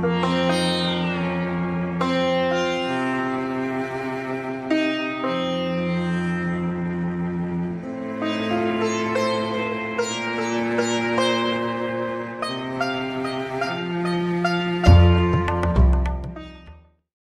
Música